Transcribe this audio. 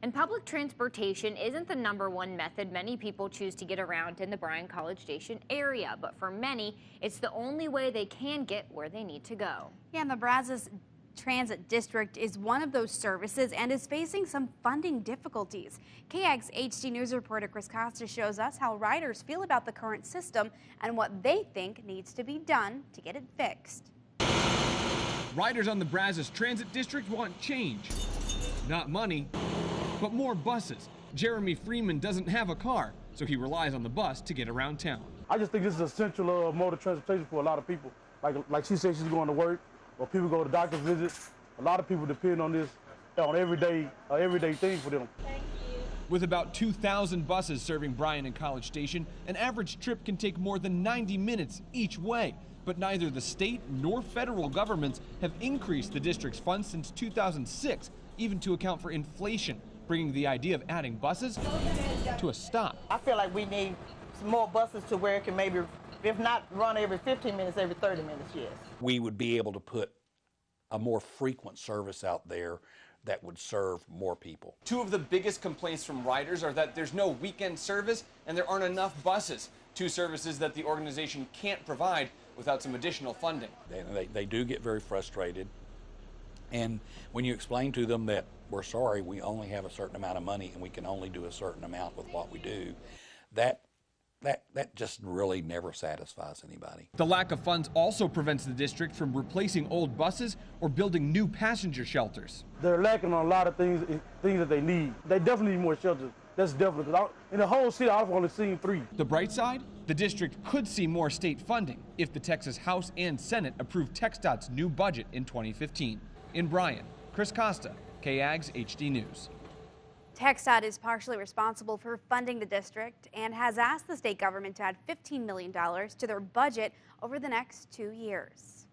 And public transportation isn't the number one method many people choose to get around in the Bryan College Station area, but for many, it's the only way they can get where they need to go. Yeah, and the Brazos Transit District is one of those services and is facing some funding difficulties. KAGS HD News reporter Chris Costa shows us how riders feel about the current system and what they think needs to be done to get it fixed. Riders on the Brazos Transit District want change. Not money, but more buses. Jeremy Freeman doesn't have a car, so he relies on the bus to get around town. I just think this is essential uh, mode of transportation for a lot of people. Like, like she said, she's going to work, or people go to doctor's visits. A lot of people depend on this on everyday, uh, everyday thing for them. With about 2,000 buses serving Bryan and College Station, an average trip can take more than 90 minutes each way. But neither the state nor federal governments have increased the district's funds since 2006, even to account for inflation, bringing the idea of adding buses to a stop. I feel like we need some more buses to where it can maybe, if not run every 15 minutes, every 30 minutes, yes. We would be able to put a more frequent service out there that would serve more people. Two of the biggest complaints from riders are that there's no weekend service and there aren't enough buses. Two services that the organization can't provide without some additional funding. They, they, they do get very frustrated. And when you explain to them that we're sorry, we only have a certain amount of money and we can only do a certain amount with what we do, that that that just really never satisfies anybody. The lack of funds also prevents the district from replacing old buses or building new passenger shelters. They're lacking on a lot of things, eh, things that they need. They definitely need more shelters. That's definitely in the whole city. I've only seen three. The bright side: the district could see more state funding if the Texas House and Senate approve TxDOT's new budget in 2015. In Bryan, Chris Costa, KAGS HD News. TxDOT is partially responsible for funding the district and has asked the state government to add $15 million to their budget over the next two years.